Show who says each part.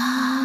Speaker 1: あ